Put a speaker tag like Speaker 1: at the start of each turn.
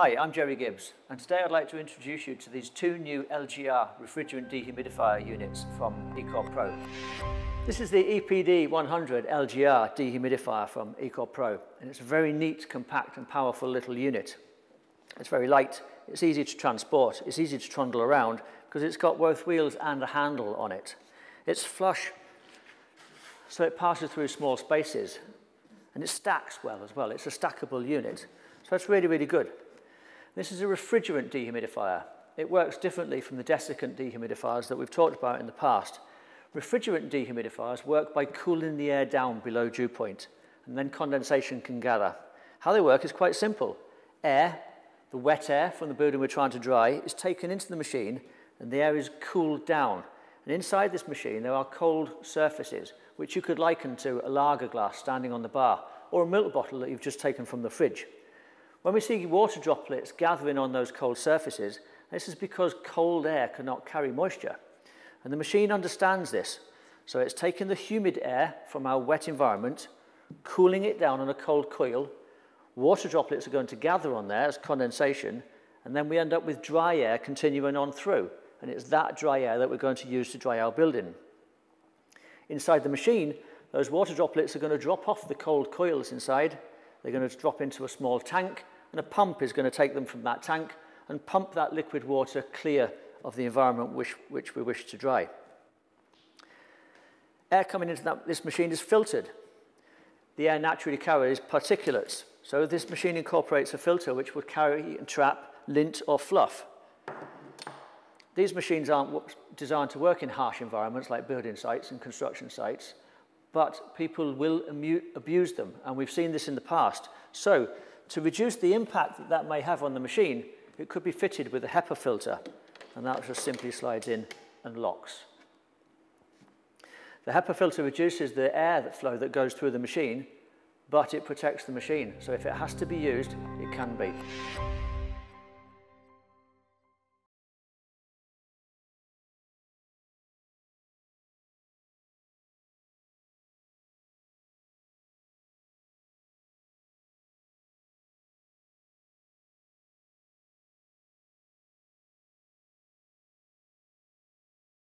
Speaker 1: Hi, I'm Jerry Gibbs, and today I'd like to introduce you to these two new LGR refrigerant dehumidifier units from Ecor Pro. This is the EPD 100 LGR dehumidifier from Ecor Pro, and it's a very neat, compact and powerful little unit. It's very light, it's easy to transport, it's easy to trundle around because it's got both wheels and a handle on it. It's flush, so it passes through small spaces, and it stacks well as well. It's a stackable unit, so it's really, really good. This is a refrigerant dehumidifier. It works differently from the desiccant dehumidifiers that we've talked about in the past. Refrigerant dehumidifiers work by cooling the air down below dew point, and then condensation can gather. How they work is quite simple. Air, the wet air from the building we're trying to dry, is taken into the machine, and the air is cooled down. And inside this machine, there are cold surfaces, which you could liken to a lager glass standing on the bar, or a milk bottle that you've just taken from the fridge. When we see water droplets gathering on those cold surfaces, this is because cold air cannot carry moisture. And the machine understands this. So it's taking the humid air from our wet environment, cooling it down on a cold coil. Water droplets are going to gather on there as condensation, and then we end up with dry air continuing on through. And it's that dry air that we're going to use to dry our building. Inside the machine, those water droplets are going to drop off the cold coils inside they're going to drop into a small tank, and a pump is going to take them from that tank and pump that liquid water clear of the environment which, which we wish to dry. Air coming into that, this machine is filtered. The air naturally carries particulates. So this machine incorporates a filter which would carry and trap lint or fluff. These machines aren't designed to work in harsh environments like building sites and construction sites but people will abuse them, and we've seen this in the past. So, to reduce the impact that that may have on the machine, it could be fitted with a HEPA filter, and that just simply slides in and locks. The HEPA filter reduces the air flow that goes through the machine, but it protects the machine. So if it has to be used, it can be.